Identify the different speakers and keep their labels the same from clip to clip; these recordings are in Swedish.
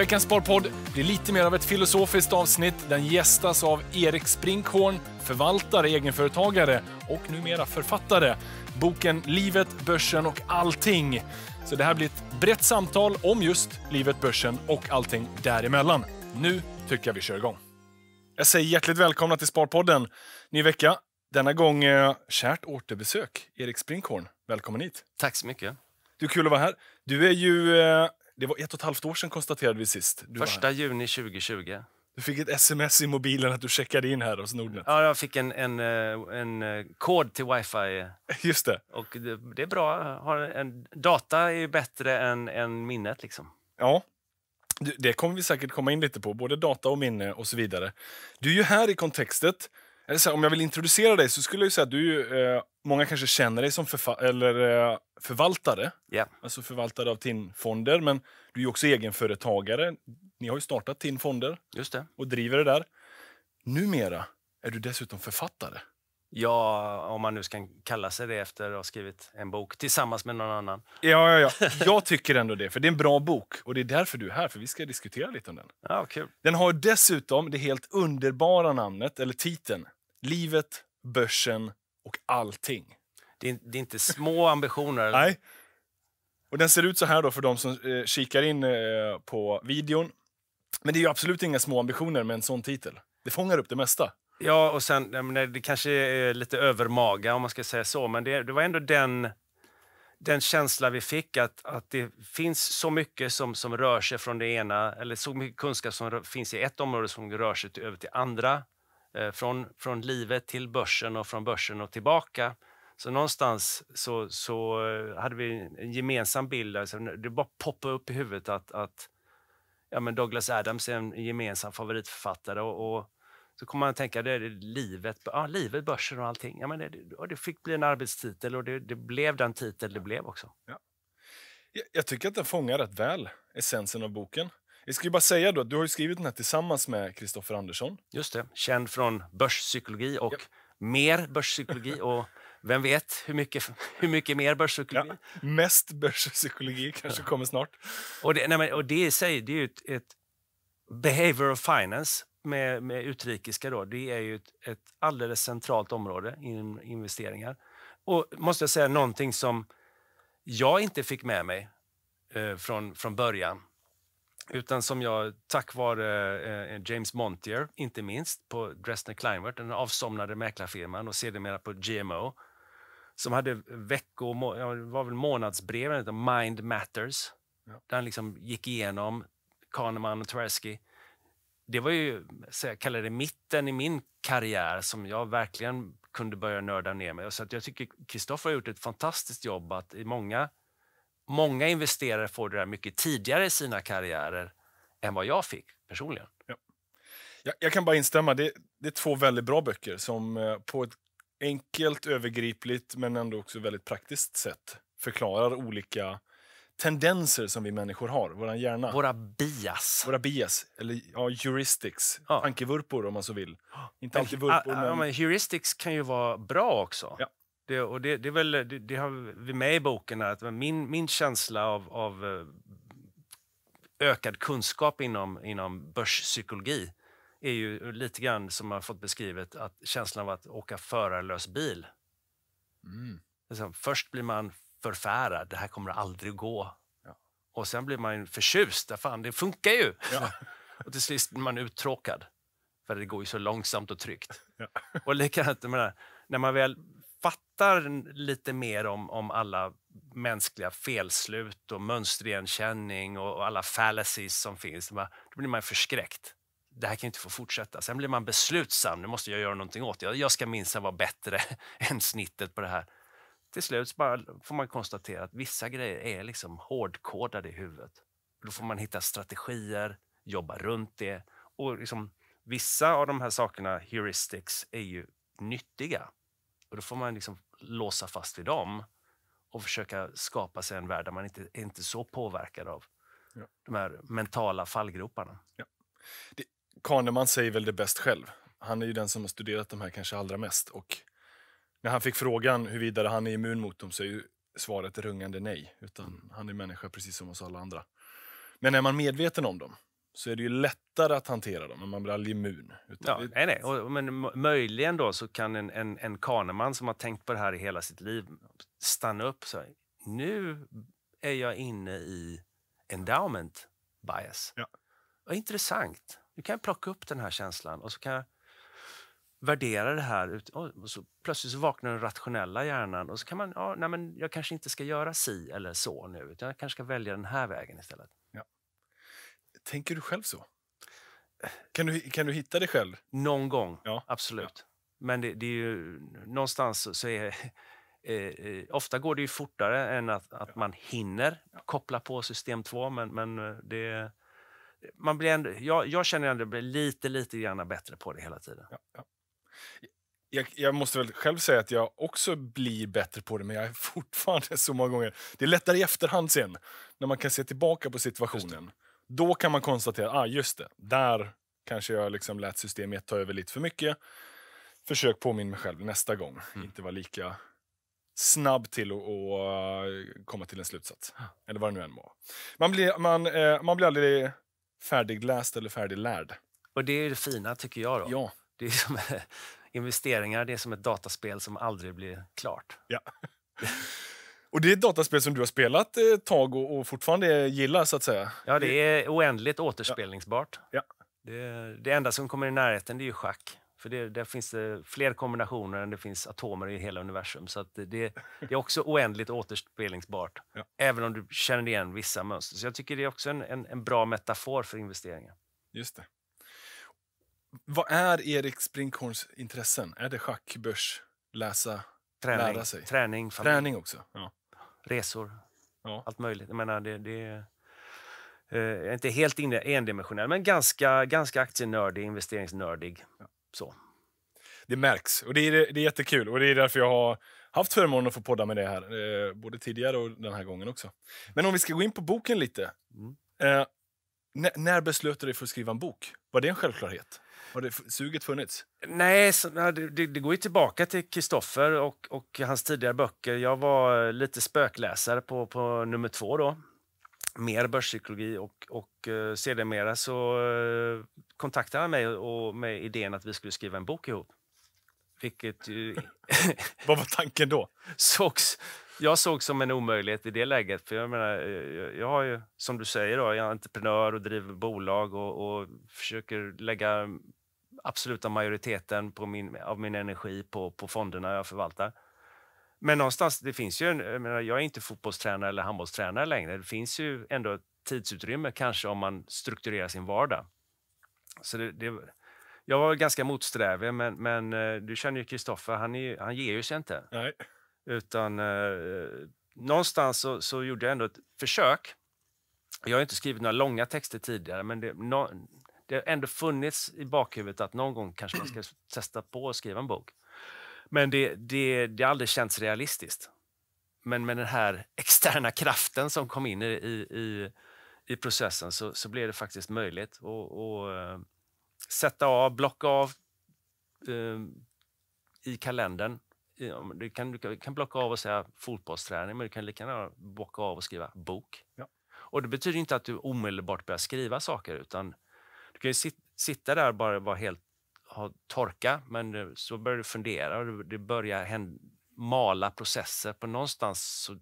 Speaker 1: Veckans Sparpodd blir lite mer av ett filosofiskt avsnitt. Den gästas av Erik Sprinkhorn, förvaltare, egenföretagare och numera författare. Boken Livet, börsen och allting. Så det här blir ett brett samtal om just livet, börsen och allting däremellan. Nu tycker jag vi kör igång. Jag säger hjärtligt välkomna till Sparpodden. Ny vecka. Denna gång eh, kärt återbesök. Erik Sprinkhorn, välkommen hit.
Speaker 2: Tack så mycket.
Speaker 1: Du, kul att vara här. Du är ju... Eh, det var ett och ett halvt år sedan konstaterade vi sist. Du,
Speaker 2: Första juni 2020.
Speaker 1: du fick ett sms i mobilen att du checkade in här hos Nordnet.
Speaker 2: Ja, jag fick en, en, eh, en eh, kod till wifi.
Speaker 1: Just det.
Speaker 2: Och det, det är bra. En, data är ju bättre än, än minnet. Liksom.
Speaker 1: Ja. Det kommer vi säkert komma in lite på, både data och minne och så vidare. Du är ju här i kontextet. Här, om jag vill introducera dig så skulle jag säga att du eh, många kanske känner dig som eller, eh, förvaltare,
Speaker 2: Ja.
Speaker 1: alltså förvaltare av TIN-fonder, men du är också egenföretagare. Ni har ju startat TIN-fonder
Speaker 2: Just det.
Speaker 1: och driver det där. Numera är du dessutom författare.
Speaker 2: Ja, om man nu ska kalla sig det efter att ha skrivit en bok tillsammans med någon annan.
Speaker 1: Ja, ja, ja. Jag tycker ändå det, för det är en bra bok. Och det är därför du är här, för vi ska diskutera lite om den.
Speaker 2: Ja, kul.
Speaker 1: Den har dessutom det helt underbara namnet, eller titeln, Livet, börsen och allting.
Speaker 2: Det är, det är inte små ambitioner.
Speaker 1: Nej. Och den ser ut så här då för de som eh, kikar in eh, på videon. Men det är ju absolut inga små ambitioner med en sån titel. Det fångar upp det mesta.
Speaker 2: Ja, och sen, menar, det kanske är lite övermaga om man ska säga så, men det, det var ändå den, den känsla vi fick att, att det finns så mycket som, som rör sig från det ena, eller så mycket kunskap som rör, finns i ett område som rör sig till, över till andra. Eh, från, från livet till börsen och från börsen och tillbaka. Så någonstans så, så eh, hade vi en gemensam bild, alltså, det bara poppade upp i huvudet att, att ja, men Douglas Adams är en gemensam favoritförfattare och, och så kommer man att tänka, det är livet, ja, livet, börsen och allting. Ja, men det, och det fick bli en arbetstitel och det, det blev den titel det blev också.
Speaker 1: Jag, jag tycker att den fångar rätt väl essensen av boken. Jag ska bara säga då du har ju skrivit den här tillsammans med Kristoffer Andersson.
Speaker 2: Just det. Känd från börspsykologi och mer börspsykologi och vem vet hur mycket, hur mycket mer börspsykologi.
Speaker 1: Ja. Mest börspsykologi kanske kommer snart.
Speaker 2: Och, det, nej, men, och det i sig, det är ju ett, ett behavior of finance med, med utrikiska då, det är ju ett, ett alldeles centralt område inom investeringar. Och måste jag säga någonting som jag inte fick med mig eh, från, från början. Utan som jag tack vare eh, James Montier, inte minst, på Dresdner Kleinwert, den avsomnade mäklarfirman och sedermera på GMO, som hade vecko, ja, det var väl månadsbrev, Mind Matters,
Speaker 1: Ja.
Speaker 2: där han liksom gick igenom Kahneman och Tversky. Det var ju, så jag kallar det mitten i min karriär som jag verkligen kunde börja nörda ner mig. Så att jag tycker Kristoffer har gjort ett fantastiskt jobb att i många, många investerare får det där mycket tidigare i sina karriärer än vad jag fick personligen.
Speaker 1: Jag, jag kan bara instämma. Det, det är två väldigt bra böcker som eh, på ett enkelt, övergripligt men ändå också väldigt praktiskt sätt förklarar olika tendenser som vi människor har, vår hjärna.
Speaker 2: Våra bias.
Speaker 1: Våra bias, eller ja, heuristics,
Speaker 2: Ja.
Speaker 1: tankevurpor om man så vill. Inte
Speaker 2: Men,
Speaker 1: alltid vurpor,
Speaker 2: ah, ah,
Speaker 1: men...
Speaker 2: men heuristics kan ju vara bra också.
Speaker 1: Ja.
Speaker 2: Det, och det, det, är väl, det, det har vi med i boken. Att min, min känsla av, av eh, ökad kunskap inom, inom börspsykologi är ju lite grann som har fått beskrivet, att känslan av att åka förarlös bil.
Speaker 1: Mm.
Speaker 2: Alltså, först blir man förfärad, det här kommer aldrig gå.
Speaker 1: Ja.
Speaker 2: Och sen blir man förtjust, fan det funkar ju!
Speaker 1: Ja.
Speaker 2: och till sist blir man uttråkad, för det går ju så långsamt och tryggt.
Speaker 1: Ja.
Speaker 2: och likadant, menar, när man väl fattar lite mer om, om alla mänskliga felslut och mönsterigenkänning och, och alla fallacies som finns, då blir man förskräckt. Det här kan inte få fortsätta. Sen blir man beslutsam, nu måste jag göra någonting åt det. Jag, jag ska minsann vara bättre än snittet på det här. Till slut bara får man konstatera att vissa grejer är liksom hårdkodade i huvudet. Då får man hitta strategier, jobba runt det. Och liksom, vissa av de här sakerna, heuristics, är ju nyttiga. Och då får man liksom låsa fast vid dem och försöka skapa sig en värld där man inte är inte så påverkad av
Speaker 1: Ja.
Speaker 2: de här mentala fallgroparna.
Speaker 1: Kahneman säger väl det bäst själv. Han är ju den som har studerat de här kanske allra mest. Och när han fick frågan huruvida han är immun mot dem så är ju svaret rungande nej. Utan han är människa precis som oss alla andra. Men är man medveten om dem så är det ju lättare att hantera dem, men man blir aldrig immun.
Speaker 2: Ja, det... nej, nej. Men möjligen då så kan en, en, en kaneman som har tänkt på det här i hela sitt liv stanna upp och säga nu är jag inne i endowment bias.
Speaker 1: Ja.
Speaker 2: Vad intressant. Nu kan jag plocka upp den här känslan och så kan jag värdera det här. Och så plötsligt så vaknar den rationella hjärnan och så kan man, ja, nej men jag kanske inte ska göra si eller så nu, utan jag kanske ska välja den här vägen istället.
Speaker 1: Ja. Tänker du själv så? Kan du, kan du hitta dig själv?
Speaker 2: Någon gång,
Speaker 1: ja.
Speaker 2: absolut. Ja. Men det, det, är ju någonstans så är eh, eh, ofta går det ju fortare än att, att man hinner koppla på system 2, men, men eh, det man blir ändå, jag, jag känner ändå att jag blir lite, lite grann bättre på det hela tiden.
Speaker 1: Ja, ja. Jag, jag, måste väl själv säga att jag också blir bättre på det, men jag är fortfarande så många gånger... Det är lättare i efterhand sen, när man kan se tillbaka på situationen. Då kan man konstatera, ah just det, där kanske jag liksom lät system 1 ta över lite för mycket. Försök påminna mig själv nästa gång, mm. inte vara lika snabb till att uh, komma till en slutsats. Eller vad det nu än var. Man blir, man, uh, man blir aldrig färdigläst eller färdiglärd.
Speaker 2: Och det är det fina tycker jag. Då.
Speaker 1: Ja.
Speaker 2: Det är som investeringar, det är som ett dataspel som aldrig blir klart.
Speaker 1: Ja. Och det är ett dataspel som du har spelat ett tag och, och fortfarande gillar så att säga.
Speaker 2: Ja, det är oändligt återspelningsbart.
Speaker 1: Ja.
Speaker 2: Det, det enda som kommer i närheten det är ju schack. För det, där finns det fler kombinationer än det finns atomer i hela universum. Så det, det, är också oändligt återspelningsbart.
Speaker 1: Ja.
Speaker 2: Även om du känner igen vissa mönster. Så jag tycker det är också en, en, en bra metafor för investeringar.
Speaker 1: Just det. Vad är Erik Sprinkhorns intressen? Är det schack, börs, läsa,
Speaker 2: träning,
Speaker 1: lära sig?
Speaker 2: Träning,
Speaker 1: familj. Träning också? Ja.
Speaker 2: Resor,
Speaker 1: ja.
Speaker 2: allt möjligt. Jag menar, det, det är inte helt endimensionell, men ganska, ganska aktienördig, investeringsnördig. Ja. Så.
Speaker 1: Det märks och det är, det är jättekul och det är därför jag har haft förmånen att få podda med det här, eh, både tidigare och den här gången också. Men om vi ska gå in på boken lite. Mm. Eh, när beslöt du dig för att skriva en bok? Var det en självklarhet? Har det suget funnits?
Speaker 2: Nej, så, det, det, går ju tillbaka till Kristoffer och, och hans tidigare böcker. Jag var lite spökläsare på, på nummer två då. Mer börspsykologi och, och uh, sedermera så uh, kontaktade han mig och, med idén att vi skulle skriva en bok ihop. Vilket ju...
Speaker 1: Vad var tanken då?
Speaker 2: Sågs, jag såg som en omöjlighet i det läget. För jag, menar, jag, jag har ju, som du säger, då, jag är entreprenör och driver bolag och, och försöker lägga absoluta majoriteten på min, av min energi på, på fonderna jag förvaltar. Men någonstans, det finns ju jag, menar, jag är inte fotbollstränare eller handbollstränare längre. Det finns ju ändå tidsutrymme kanske om man strukturerar sin vardag. Så det, det, jag var ganska motsträvig, men, men eh, du känner ju Kristoffer, han, han ger ju sig inte.
Speaker 1: Nej.
Speaker 2: Utan eh, någonstans så, så, gjorde jag ändå ett försök. Jag har inte skrivit några långa texter tidigare, men det, no, det har ändå funnits i bakhuvudet att någon gång kanske man ska testa på att skriva en bok. Men det, det, det har aldrig känts realistiskt. Men med den här externa kraften som kom in i, i, i processen så, så blev det faktiskt möjligt att uh, sätta av, blocka av uh, i kalendern. Du kan, du kan blocka av och säga fotbollsträning, men du kan lika gärna blocka av och skriva bok.
Speaker 1: Ja.
Speaker 2: Och Det betyder inte att du omedelbart börjar skriva saker, utan du kan sit, sitta där och bara vara helt ha torka, men så börjar du fundera och det börjar hända, mala processer. På någonstans så,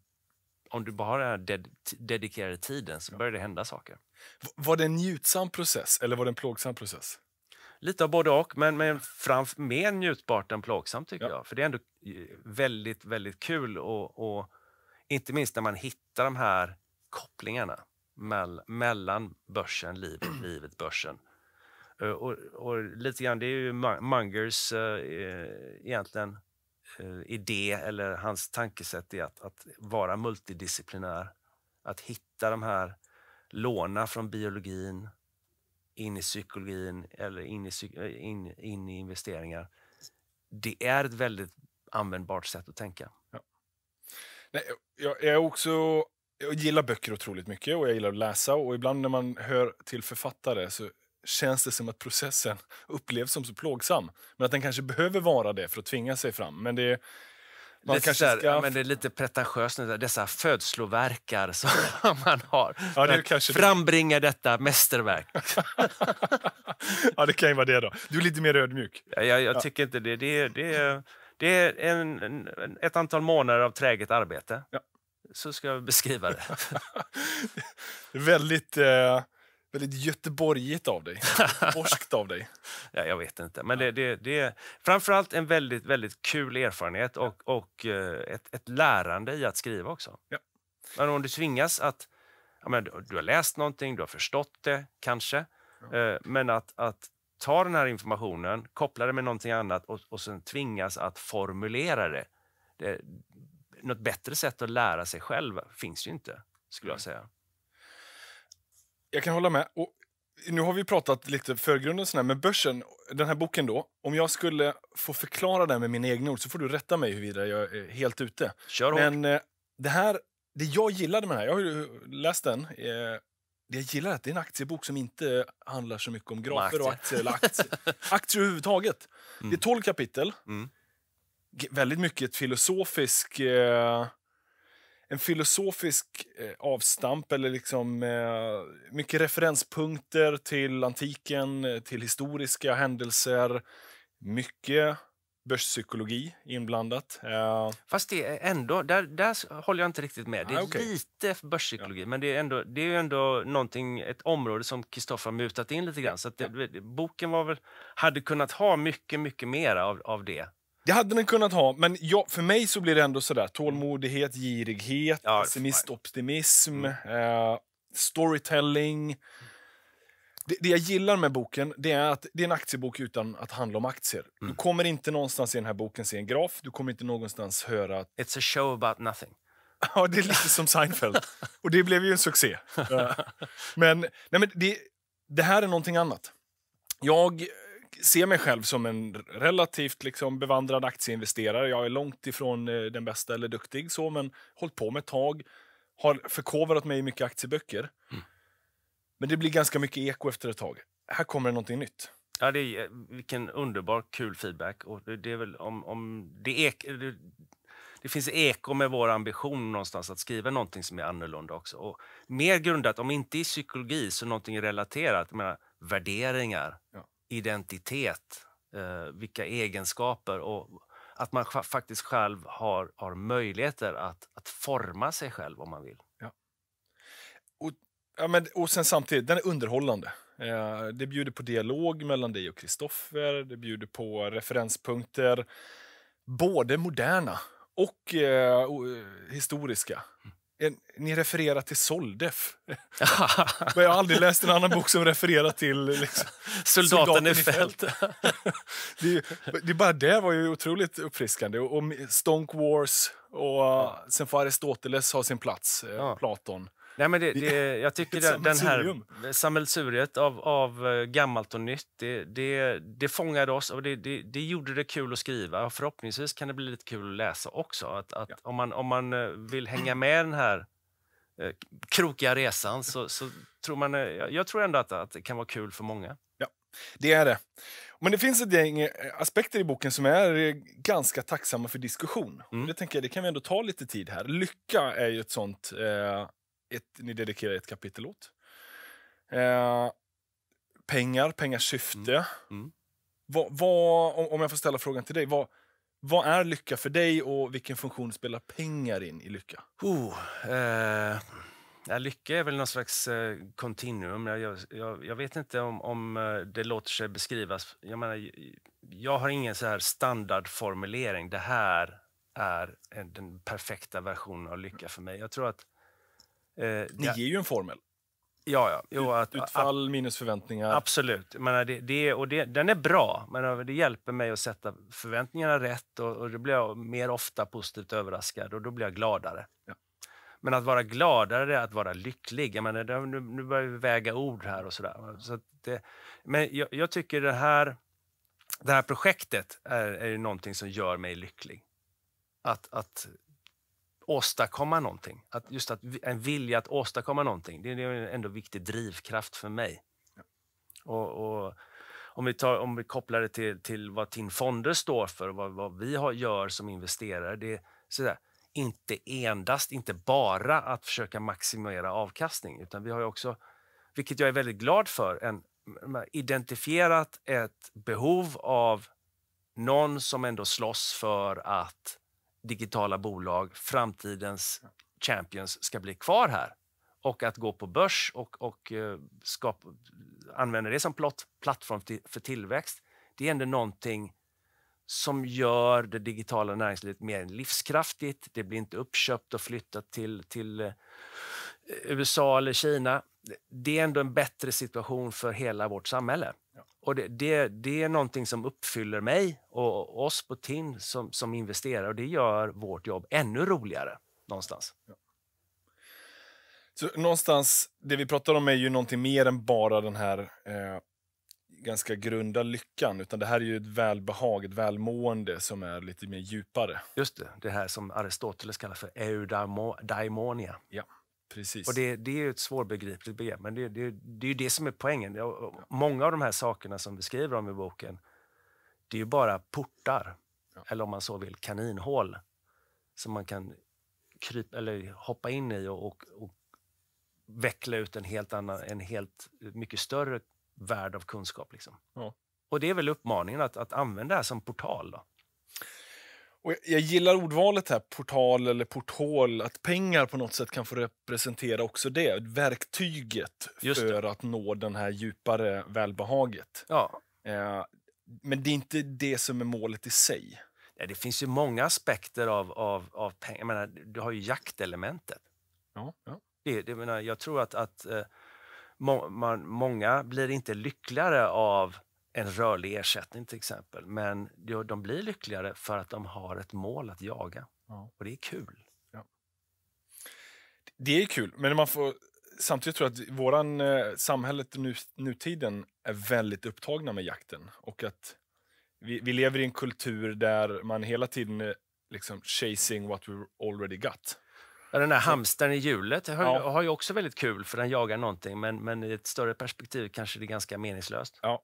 Speaker 2: om du bara har den här ded, dedikerade tiden så börjar det hända saker.
Speaker 1: Var det en njutsam process eller var det en plågsam process?
Speaker 2: Lite av både och, men, men fram, mer njutbart än plågsamt tycker ja. jag. För det är ändå eh, väldigt, väldigt kul och, och inte minst när man hittar de här kopplingarna mellan börsen, livet, livet, börsen. Eh, och, och, lite grann, det är ju Mungers eh, eh, egentligen eh, idé eller hans tankesätt är att, att vara multidisciplinär. Att hitta de här låna från biologin in i psykologin eller in i, eh, in, in i investeringar. Det är ett väldigt användbart sätt att tänka.
Speaker 1: Ja. Nej, jag, jag, är också, jag gillar böcker otroligt mycket och jag gillar att läsa och ibland när man hör till författare så känns det som att processen upplevs som så plågsam. Men att den kanske behöver vara det för att tvinga sig fram. Men det Man
Speaker 2: lite,
Speaker 1: kanske
Speaker 2: här,
Speaker 1: ska-
Speaker 2: ja, men det är lite pretentiöst, nu, dessa födsloverkar som man har.
Speaker 1: Ja, det är kanske det.
Speaker 2: frambringa detta mästerverk.
Speaker 1: ja, det kan ju vara det då. Du är lite mer ödmjuk.
Speaker 2: Jag, jag, jag tycker inte det. Det är, det är, det är en, en, ett antal månader av träget arbete.
Speaker 1: Ja.
Speaker 2: Så ska jag beskriva det.
Speaker 1: Det är väldigt, eh, väldigt göteborgigt av dig. Borskt av dig.
Speaker 2: Ja, jag vet inte. Men det, det, det är framförallt en väldigt, väldigt kul erfarenhet och, och eh, ett, ett lärande i att skriva också.
Speaker 1: Ja.
Speaker 2: Men om du tvingas att... Ja, men du, har läst någonting, du har förstått det kanske. Eh, men att, att ta den här informationen, koppla det med någonting annat och, och sen tvingas att formulera det. det. Något bättre sätt att lära sig själv finns ju inte, skulle jag säga.
Speaker 1: Jag kan hålla med. Och nu har vi pratat lite förgrunden sån här, men börsen, den här boken då. Om jag skulle få förklara den med mina egna ord så får du rätta mig huruvida jag är helt ute.
Speaker 2: Kör hårt.
Speaker 1: Men eh, det här, det jag gillade med den här, jag har ju läst den. Eh, det jag gillar är att det är en aktiebok som inte handlar så mycket om grafer och aktier eller aktier, aktier överhuvudtaget. Det är 12 kapitel.
Speaker 2: Mm.
Speaker 1: Väldigt mycket filosofisk... Eh, en filosofisk eh, avstamp, eller liksom eh, mycket referenspunkter till antiken, eh, till historiska händelser. Mycket börspsykologi inblandat. Eh,
Speaker 2: Fast det är ändå, där, där håller jag inte riktigt med. Det är
Speaker 1: Ah, okej.
Speaker 2: lite börspsykologi, men det är, ändå, det är ändå någonting, ett område som Kristoffer har mutat in lite grann. Så att det, boken var väl, hade kunnat ha mycket, mycket mer av, av det.
Speaker 1: Det hade den kunnat ha, men jag, för mig så blir det ändå sådär tålmodighet, girighet,
Speaker 2: Ja,
Speaker 1: pessimist, optimism, eh, storytelling. Det, det jag gillar med boken det är att det är en aktiebok utan att handla om aktier. Du kommer inte någonstans i den här boken se en graf, du kommer inte någonstans höra att
Speaker 2: It's a show about nothing.
Speaker 1: Ja, det är lite som Seinfeld. Och det blev ju en succé. Men, nej, men det, det här är någonting annat. Jag ser mig själv som en relativt liksom, bevandrad aktieinvesterare. Jag är långt ifrån eh, den bästa eller duktig, så, men hållit på med ett tag. Har förkovrat mig i mycket aktieböcker. Men det blir ganska mycket eko efter ett tag. Här kommer det någonting nytt.
Speaker 2: Ja, det är, vilken underbar, kul feedback. Och det, det är väl om, om det, ek, det, det finns eko med vår ambition någonstans att skriva någonting som är annorlunda också. Och mer grundat, om inte i psykologi, så någonting relaterat. Jag menar, värderingar,
Speaker 1: Ja.
Speaker 2: Identitet, eh, vilka egenskaper och att man faktiskt själv har, har möjligheter att, att forma sig själv om man vill.
Speaker 1: Och, ja, men, och sen samtidigt, den är underhållande. Eh, det bjuder på dialog mellan dig och Kristoffer. Det bjuder på referenspunkter, både moderna och eh, historiska. En, ni refererar till Soldef. Men jag har aldrig läst en annan bok som refererar till... Liksom,
Speaker 2: Soldaten i fält.
Speaker 1: det, det bara det var ju otroligt uppfriskande. Och, och Stonk Wars och eh, sen får Aristoteles ha sin plats, eh,
Speaker 2: Ja.
Speaker 1: Platon.
Speaker 2: Nej, men det, det, jag tycker
Speaker 1: Ett
Speaker 2: den, här sammelsuriet av, av eh, gammalt och nytt, det, det, det fångade oss och det, det, det gjorde det kul att skriva. Och förhoppningsvis kan det bli lite kul att läsa också. Att, att
Speaker 1: Ja.
Speaker 2: om, man, om man eh, vill hänga med den här eh, krokiga resan så, så tror man... Jag, tror ändå att, att det kan vara kul för många.
Speaker 1: Det är det. Men det finns ett gäng aspekter i boken som är ganska tacksamma för diskussion.
Speaker 2: Mm.
Speaker 1: Det tänker jag, det kan vi ändå ta lite tid här. Lycka är ju ett sånt, eh, ett, ni dedikerar ett kapitel åt. Eh, pengar, pengars syfte.
Speaker 2: Mm. Mm.
Speaker 1: Vad, vad, om- jag får ställa frågan till dig, vad, vad är lycka för dig och vilken funktion spelar pengar in i lycka?
Speaker 2: Oh, eh, lycka är väl någon slags eh, continuum. Jag, jag, jag, jag vet inte om, om eh, det låter sig beskrivas. Jag, menar, jag har ingen så här standardformulering. Det här är en, den perfekta versionen av lycka för mig. Jag tror att... Eh,
Speaker 1: Ni
Speaker 2: ja,
Speaker 1: ger ju en formel.
Speaker 2: ja, ja, jo, att,
Speaker 1: Utfall minus förväntningar.
Speaker 2: Absolut. Menar, det, det, och det, den är bra, men det hjälper mig att sätta förväntningarna rätt och, och då blir jag mer ofta positivt överraskad och då blir jag gladare.
Speaker 1: Ja.
Speaker 2: Men att vara gladare är att vara lycklig. Jag menar, det, nu, nu börjar vi väga ord här och sådär. Så att det, men jag, jag tycker det här, det här projektet är, är någonting som gör mig lycklig. Att, att åstadkomma någonting. Att just att, en vilja att åstadkomma någonting. Det är är ändå en viktig drivkraft för mig. Och, och om, vi tar, om vi kopplar det till, till vad TIN Fonder står för och vad, vad vi har, gör som investerare. Det, så där, inte endast, inte bara att försöka maximera avkastning, utan vi har också, vilket jag är väldigt glad för, en, identifierat ett behov av någon som ändå slåss för att digitala bolag, framtidens champions, ska bli kvar här och att gå på börs och, och uh, skapa, använda det som plott, plattform till, för tillväxt. Det är ändå någonting som gör det digitala näringslivet mer livskraftigt. Det blir inte uppköpt och flyttat till, till uh, USA eller Kina. Det är ändå en bättre situation för hela vårt samhälle. Och det, det, det, är någonting som uppfyller mig och oss på TIN som, som investerare och det gör vårt jobb ännu roligare någonstans. Ja.
Speaker 1: Så någonstans, det vi pratar om är ju någonting mer än bara den här eh, ganska grunda lyckan, utan det här är ju ett välbehag, ett välmående som är lite mer djupare.
Speaker 2: Just det, det här som Aristoteles kallar för eudaimonia.
Speaker 1: Ja, precis.
Speaker 2: Och det, det är ju ett svårbegripligt begrepp, men det, det, det är ju det som är poängen. Ja. Många av de här sakerna som vi skriver om i boken, det är ju bara portar, ja. eller om man så vill kaninhål, som man kan krypa, eller hoppa in i och, och, och veckla ut en helt annan, en helt mycket större värld av kunskap. Liksom. Ja. Och det är väl uppmaningen att, att använda det här som portal. Då.
Speaker 1: Och jag, gillar ordvalet här, portal eller porthål, att pengar på något sätt kan få representera också det, verktyget för att nå den här djupare välbehaget. Ja. Eh, men det är inte det som är målet i sig.
Speaker 2: Ja, det finns ju många aspekter av, av, av pengar. Jag menar, du har ju jaktelementet. Ja, ja. Det, det menar, jag tror att, att eh, må, man, många blir inte lyckligare av en rörlig ersättning till exempel. Men de blir lyckligare för att de har ett mål att jaga. Ja. Och det är kul. Ja.
Speaker 1: Det är kul, men man får samtidigt tror jag att våran eh, samhället nu, nutiden är väldigt upptagna med jakten. Och att vi, vi lever i en kultur där man hela tiden är liksom chasing what we already got.
Speaker 2: Ja, den där hamstern i hjulet har, ja. har ju också väldigt kul för den jagar någonting men, men i ett större perspektiv kanske det är ganska meningslöst.
Speaker 1: Ja.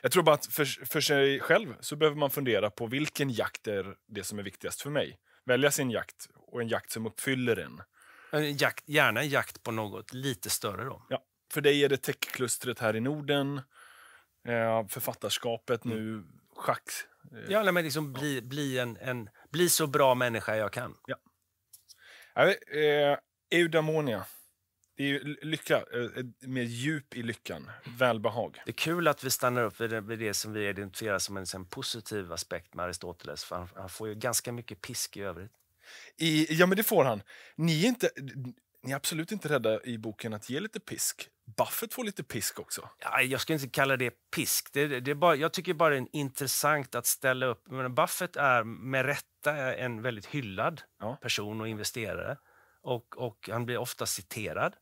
Speaker 1: Jag tror bara att för, för sig själv så behöver man fundera på vilken jakt är det som är viktigast för mig. Välja sin jakt och en jakt som uppfyller en.
Speaker 2: en jakt, gärna en jakt på något lite större då.
Speaker 1: Ja. För dig är det techklustret här i Norden, eh, författarskapet mm. nu, schack.
Speaker 2: Eh. Ja, nej, men liksom bli, bli, en, en, bli så bra människa jag kan.
Speaker 1: Ja. Eh, eudaimonia. Det är lycka, eh, mer djup i lyckan, välbehag.
Speaker 2: Det är kul att vi stannar upp vid det, vid det som vi identifierar som en, en positiv aspekt med Aristoteles. För han, han, får ju ganska mycket pisk i övrigt.
Speaker 1: I, ja, men det får han. Ni är, inte, ni är absolut inte rädda i boken att ge lite pisk. Buffett får lite pisk också.
Speaker 2: Ja, jag skulle inte kalla det pisk. Det, det är bara, jag tycker bara det är intressant att ställa upp. Men Buffett är med rätta en väldigt hyllad ja. person och investerare. Och, och han blir ofta citerad.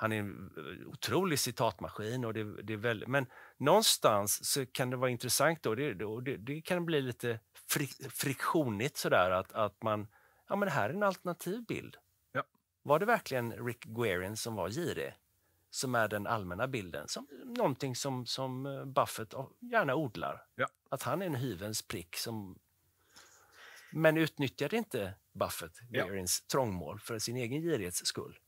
Speaker 2: Han är en otrolig citatmaskin. Och det, det är väldigt, men någonstans så kan det vara intressant då. Det, det, det kan bli lite frik, friktionigt sådär att, att man, ja men det här är en alternativ bild. Ja. Var det verkligen Rick Guerin som var girig? som är den allmänna bilden. Som någonting som, som eh, Buffett gärna odlar. Ja. Att han är en hyvens prick som... Men utnyttjar inte Buffett Guerins ja. trångmål för sin egen girighets skull.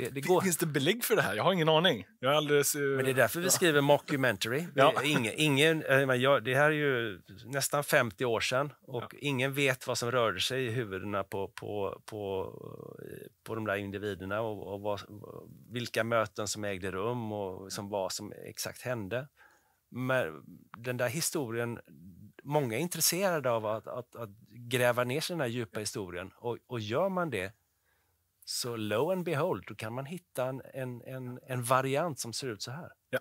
Speaker 1: Det, det går... Finns det belägg för det här? Jag har ingen aning. Jag alldeles,
Speaker 2: uh... Men det är därför vi skriver mockumentary. ja. ingen, ingen, eh, jag, det här är ju nästan 50 år sedan och ja. ingen vet vad som rörde sig i huvudena på, på, på, på de där individerna och, och vad, vilka möten som ägde rum och som vad som exakt hände. Men den där historien, många är intresserade av att, att, att gräva ner sig i den här djupa historien och, och gör man det så lo and behold, då kan man hitta en, en, en, en variant som ser ut så här.
Speaker 1: Ja.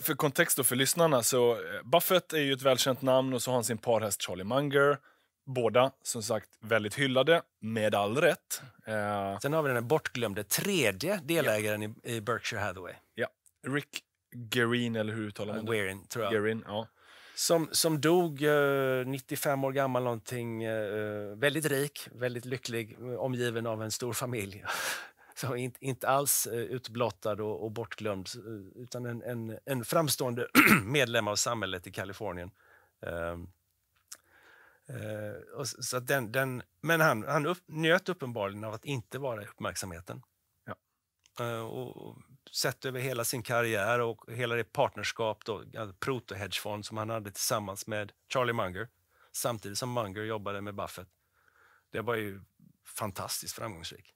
Speaker 1: För, kontext då för lyssnarna, så eh, Buffett är ju ett välkänt namn och så har han sin parhäst Charlie Munger. Båda som sagt väldigt hyllade, med all rätt.
Speaker 2: Eh, Sen har vi den bortglömde tredje delägaren ja. i, i, Berkshire Hathaway.
Speaker 1: Ja, Rick Gerin, eller hur uttalar man
Speaker 2: det? Gerin, tror jag.
Speaker 1: Gerin, ja.
Speaker 2: Som, som dog eh, 95 år gammal någonting. Eh, väldigt rik, väldigt lycklig, omgiven av en stor familj. Så inte, inte alls eh, utblottad och, och bortglömd eh, utan en, en, en framstående medlem av samhället i Kalifornien. Eh, och s- så den, den, men han, han upp, njöt uppenbarligen av att inte vara i uppmärksamheten.
Speaker 1: Ja.
Speaker 2: Eh, och, och sett över hela sin karriär och hela det partnerskap, då, proto-hedgefond som han hade tillsammans med Charlie Munger, samtidigt som Munger jobbade med Buffett. Det var ju fantastiskt framgångsrik.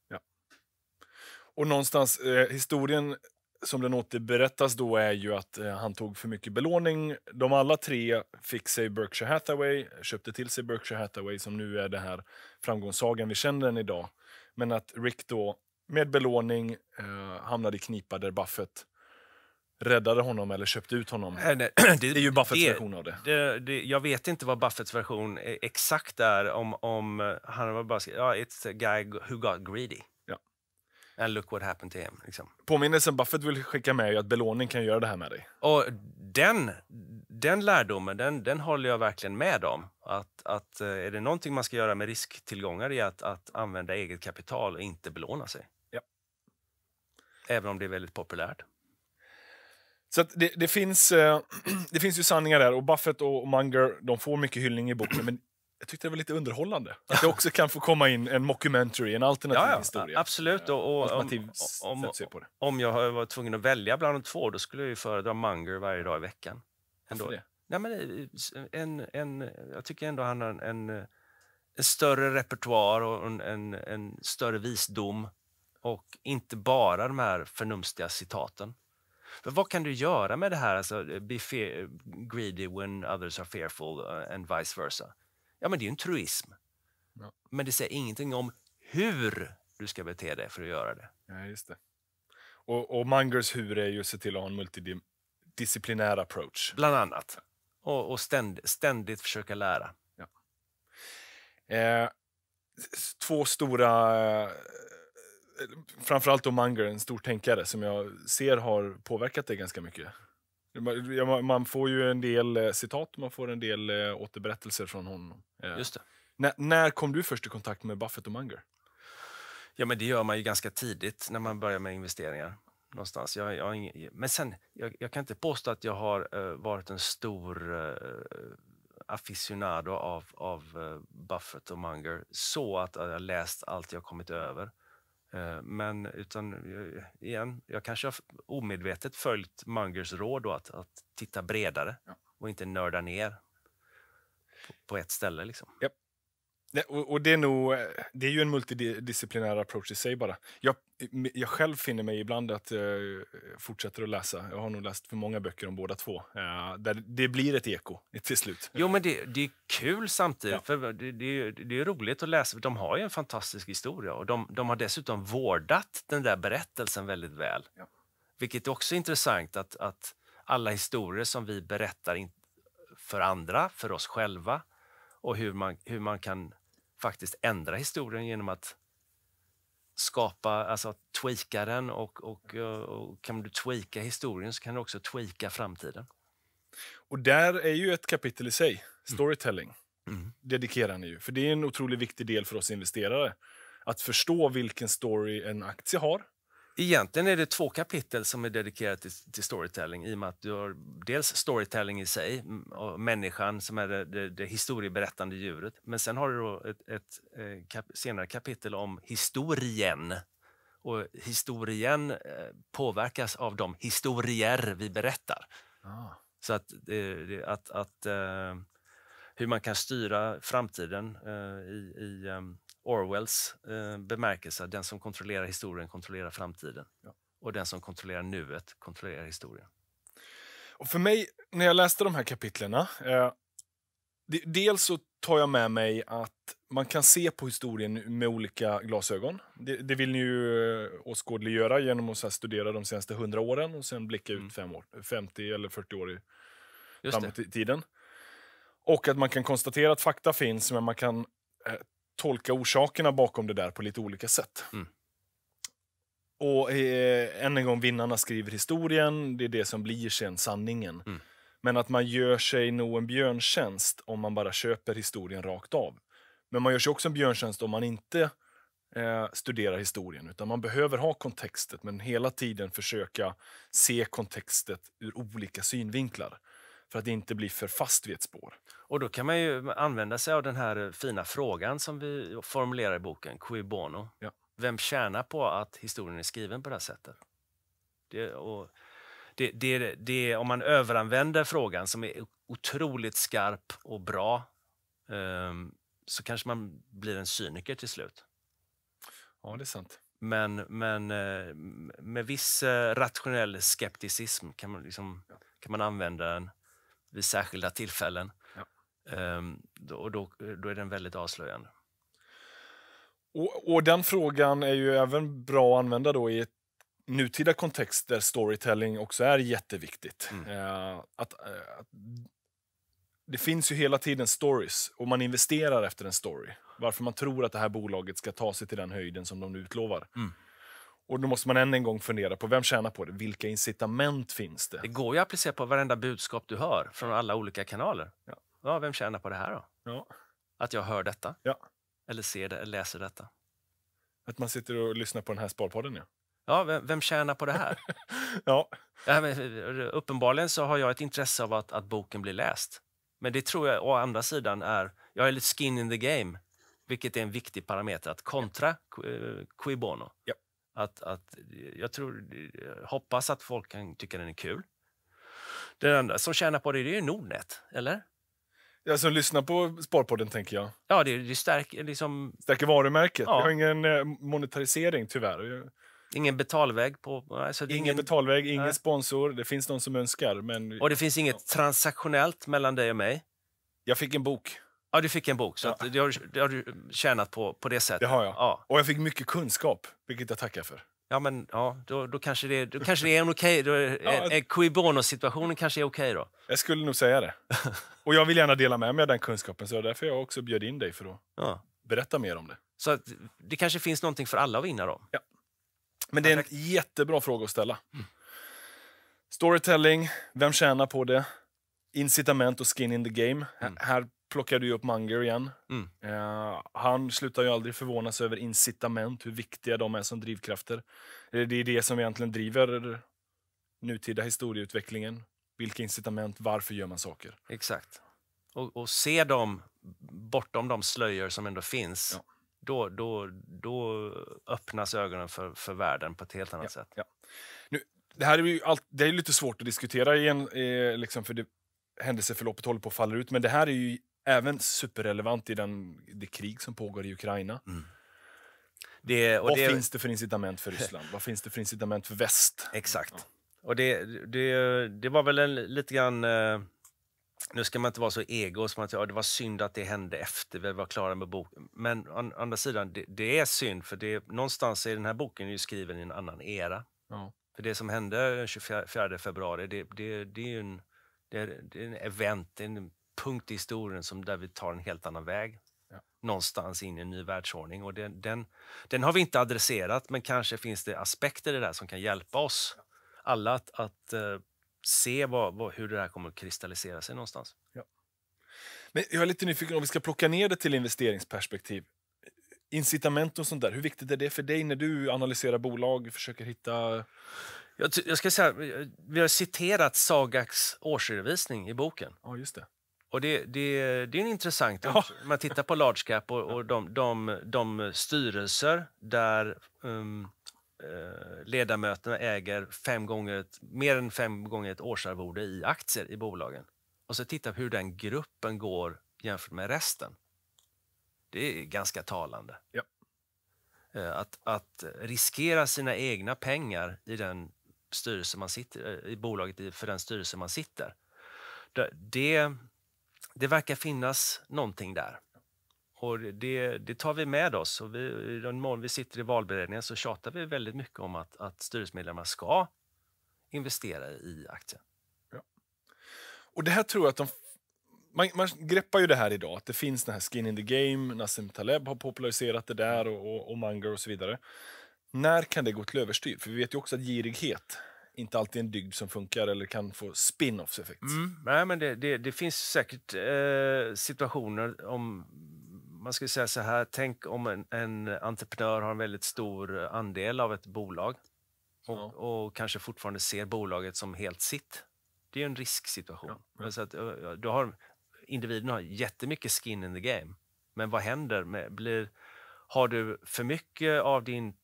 Speaker 1: Och någonstans, eh, historien som den återberättas då är ju att eh, han tog för mycket belåning. De alla tre fick sig Berkshire Hathaway, köpte till sig Berkshire Hathaway som nu är den här framgångssagan vi känner den idag. Men att Rick då med belåning eh, hamnade i knipa där Buffett räddade honom eller köpte ut honom.
Speaker 2: Eh, nej,
Speaker 1: Det är ju Buffetts
Speaker 2: det-
Speaker 1: version av det.
Speaker 2: Det, det, jag vet inte vad Buffetts version är exakt är. Om, om eh, han var bara ja, it's a guy who got greedy.
Speaker 1: Ja.
Speaker 2: And look what happened to him. Liksom.
Speaker 1: Påminnelsen Buffett vill skicka med är att belåning kan göra det här med dig.
Speaker 2: Och den, den lärdomen, den, den håller jag verkligen med om. Att, att eh, är det någonting man ska göra med risktillgångar är att, att använda eget kapital och inte belåna sig. Även om det är väldigt populärt.
Speaker 1: Så det, det, finns, eh, det finns ju sanningar där och Buffett och Munger de får mycket hyllning i boken men jag tyckte det var lite underhållande. Att det också kan få komma in en mockumentary, en alternativ
Speaker 2: Ja, ja,
Speaker 1: historia.
Speaker 2: absolut. Och, och, om, om, om jag var tvungen att välja bland de två, då skulle jag ju föredra Munger varje dag i veckan.
Speaker 1: Varför
Speaker 2: Ändå.
Speaker 1: det?
Speaker 2: Nej, men eh, en, en, jag tycker ändå han har en, en, en större repertoar och en, en, en större visdom och inte bara de här förnumstiga citaten. För vad kan du göra med det här, alltså, be fear, greedy when others are fearful uh, and vice versa? Ja, men det är ju en truism.
Speaker 1: Ja.
Speaker 2: Men det säger ingenting om hur du ska bete dig för att göra det.
Speaker 1: Ja, just det. Och, och Mungers hur är ju att se till att ha en multidisciplinär approach.
Speaker 2: Bland annat. Och, och ständ, ständigt försöka lära.
Speaker 1: Eh, s- två stora, eh, framförallt då Munger, en stor tänkare som jag ser har påverkat dig ganska mycket. Man- får ju en del eh, citat, man får en del eh, återberättelser från honom. Eh,
Speaker 2: Just det.
Speaker 1: när, när kom du först i kontakt med Buffett och Munger?
Speaker 2: Ja, men det gör man ju ganska tidigt när man börjar med investeringar. Någonstans. Jag, jag ingen, men sen, jag, jag kan inte påstå att jag har eh, varit en stor uh, aficionado av, av eh, Buffett och Munger så att jag läst allt jag kommit över. Eh, men utan, eh, igen, jag kanske har omedvetet följt Mungers råd då att, att titta bredare
Speaker 1: Ja.
Speaker 2: och inte nörda ner på, på ett ställe. Liksom.
Speaker 1: Nej, och, och det är nog, eh, det är ju en multidisciplinär approach i sig bara. Jag, jag själv finner mig ibland att jag fortsätter att läsa. Jag har nog läst för många böcker om båda två. eh, där det blir ett eko till slut.
Speaker 2: Jo, men det, det är kul samtidigt.
Speaker 1: Ja.
Speaker 2: För det, det, är- det är roligt att läsa. De har ju en fantastisk historia och de, de har dessutom vårdat den där berättelsen väldigt väl.
Speaker 1: Ja.
Speaker 2: Vilket också är intressant att, att alla historier som vi berättar för andra, för oss själva och hur man, hur man kan faktiskt ändra historien genom att skapa, alltså tweaka den och, och, eh, och kan du tweaka historien så kan du också tweaka framtiden.
Speaker 1: Och där är ju ett kapitel i sig, storytelling,
Speaker 2: Mm.
Speaker 1: dedikerar ni ju. För det är en otroligt viktig del för oss investerare. Att förstå vilken story en aktie har.
Speaker 2: Egentligen är det två kapitel som är dedikerade till, till storytelling i och med att du har dels storytelling i sig, människan som är det, det, det historieberättande djuret. Men sen har du då ett, ett eh, kap, senare kapitel om historien. Och historien eh, påverkas av de historier vi berättar. Så att, eh, det, att, att hur man kan styra framtiden eh, i, i um, Orwells eh, bemärkelse. Den som kontrollerar historien kontrollerar framtiden.
Speaker 1: Ja.
Speaker 2: Och den som kontrollerar nuet kontrollerar historien.
Speaker 1: Och för mig, när jag läste de här kapitlerna, eh, de, dels så tar jag med mig att man kan se på historien med olika glasögon. Det, det vill ni ju eh, åskådliggöra genom att studera de senaste hundra åren och sen blicka ut
Speaker 2: Mm.
Speaker 1: fem år, 50 eller 40 år i, framåt i tiden. Och att man kan konstatera att fakta finns, men man kan eh, tolka orsakerna bakom det där på lite olika sätt.
Speaker 2: Mm.
Speaker 1: Och eh, än en gång, vinnarna skriver historien, det är det som blir sen sanningen.
Speaker 2: Mm.
Speaker 1: Men att man gör sig nog en björntjänst om man bara köper historien rakt av. Men man gör sig också en björntjänst om man inte eh, studerar historien, utan man behöver ha kontextet, men hela tiden försöka se kontextet ur olika synvinklar. För att inte bli för fast vid ett spår.
Speaker 2: Och då kan man ju använda sig av den här fina frågan som vi formulerar i boken, cui bono.
Speaker 1: Ja.
Speaker 2: Vem tjänar på att historien är skriven på det här sättet? Det, det, det, det, om man överanvänder frågan som är otroligt skarp och bra um, så kanske man blir en cyniker till slut.
Speaker 1: Ja, det är sant.
Speaker 2: Men, men eh, med viss eh, rationell skepticism kan man, liksom, kan man använda den vid särskilda tillfällen. Ja. Um, då, då, då är den väldigt avslöjande.
Speaker 1: Och, och, den frågan är ju även bra att använda då i ett nutida kontext där storytelling också är jätteviktigt. Mm. Uh, att, uh, att, det finns ju hela tiden stories och man investerar efter en story. Varför man tror att det här bolaget ska ta sig till den höjden som de utlovar. Mm. Och då måste man än en gång fundera på vem tjänar på det? Vilka incitament finns det?
Speaker 2: Det går ju att applicera på varenda budskap du hör från alla olika kanaler. Ja. ja vem tjänar på det här då? Ja. Att jag hör detta? Ja. Eller ser det, eller läser detta?
Speaker 1: Att man sitter och lyssnar på den här Sparpodden, ja.
Speaker 2: Ja, vem, vem tjänar på det här?
Speaker 1: ja.
Speaker 2: ja uppenbarligen så har jag ett intresse av att, att boken blir läst. Men det tror jag å andra sidan är, jag är lite skin in the game, vilket är en viktig parameter att kontra eh, Qui Bono. Ja. Att, att, jag tror, hoppas att folk kan tycka den är kul. Det enda som tjänar på det, det är ju Nordnet, eller?
Speaker 1: Ja, som lyssnar på Sparpodden, tänker jag.
Speaker 2: Ja, det, det stärker liksom...
Speaker 1: Stärker varumärket. Ja. Vi har ingen eh, monetarisering, tyvärr.
Speaker 2: Ingen betalväg? På,
Speaker 1: alltså ingen, ingen betalväg, ingen nej. sponsor. Det finns de som önskar. Men,
Speaker 2: och det finns inget ja. transaktionellt mellan dig och mig?
Speaker 1: Jag fick en bok.
Speaker 2: Ja, du fick en bok. Så det, har, det har du tjänat på, på det sättet?
Speaker 1: Det har jag. Ja. Och jag fick mycket kunskap, vilket jag tackar för.
Speaker 2: Ja, men ja, då, då, kanske, det, då kanske det är en okej... Okay, ja. en Cui Bono-situationen kanske är okej okay då?
Speaker 1: Jag skulle nog säga det. och jag vill gärna dela med mig av den kunskapen, så därför jag också bjöd in dig för att ja. berätta mer om det.
Speaker 2: Så att, det kanske finns någonting för alla att vinna då?
Speaker 1: Ja. Men det är en jättebra fråga att ställa. Mm. Storytelling, vem tjänar på det? Incitament och skin in the game. Mm. Här plockar du upp Munger igen. Mm. Uh, han slutar ju aldrig förvånas över incitament, hur viktiga de är som drivkrafter. Det är det som egentligen driver nutida historieutvecklingen. Vilka incitament, varför gör man saker?
Speaker 2: Exakt. Och, och se dem bortom de slöjor som ändå finns. Ja då, då, då öppnas ögonen för, för världen på ett helt annat ja, sätt. Ja.
Speaker 1: Nu, det här är ju allt, det är lite svårt att diskutera igen, eh, liksom för det, händelseförloppet håller på att falla ut, men det här är ju även superrelevant i den, det krig som pågår i Ukraina. Mm. Det, Vad det, finns det för incitament för Ryssland? Vad finns det för incitament för väst?
Speaker 2: Exakt. Ja. Och det, det, det var väl en, lite grann... Eh, nu ska man inte vara så ego som att ja, det var synd att det hände efter vi var klara med boken. Men å andra sidan, det, det, är synd för det, någonstans är den här boken ju skriven i en annan era. Ja. För det som hände den 24 februari, det, det, det är en, det är, det är en event, en punkt i historien som där vi tar en helt annan väg. Ja. Någonstans in i en ny världsordning. Och den, den, den, har vi inte adresserat, men kanske finns det aspekter i det där som kan hjälpa oss alla att, att uh, se vad, vad, hur det här kommer att kristallisera sig någonstans. Ja.
Speaker 1: Men jag är lite nyfiken om vi ska plocka ner det till investeringsperspektiv. Incitament och sånt där, hur viktigt är det för dig när du analyserar bolag, försöker hitta...
Speaker 2: Jag, jag ska säga, vi har citerat Sagax årsredovisning i boken.
Speaker 1: Ja, just det.
Speaker 2: Och det, det, det är en intressant... Ja. Man tittar på large cap och, och de, de, de styrelser där um, Eh, ledamöterna äger fem gånger ett, mer än fem gånger ett årsarvode i aktier i bolagen. Och så titta på hur den gruppen går jämfört med resten. Det är ganska talande. Ja. Eh, att, att riskera sina egna pengar i den styrelse man sitter, eh, i bolaget för den styrelse man sitter. Det, det verkar finnas någonting där. Och det, det, tar vi med oss. Och vi, I den mån vi sitter i valberedningen så tjatar vi väldigt mycket om att, att styrelsemedlemmar ska investera i aktier. Ja.
Speaker 1: Och det här tror jag att de... Man, man greppar ju det här idag, att det finns den här skin in the game. Nassim Taleb har populariserat det där och, och, och Munger och så vidare. När kan det gå till överstyr? För vi vet ju också att girighet inte alltid en dygd som funkar eller kan få spin-offs effekt.
Speaker 2: Mm, nej, men det, det, det finns säkert eh, situationer om man skulle säga så här, tänk om en, en, entreprenör har en väldigt stor andel av ett bolag och, ja. och, kanske fortfarande ser bolaget som helt sitt. Det är en risksituation.
Speaker 1: Ja, ja.
Speaker 2: Så att, eh, du har, individen har jättemycket skin in the game. Men vad händer? Med, blir, har du för mycket av din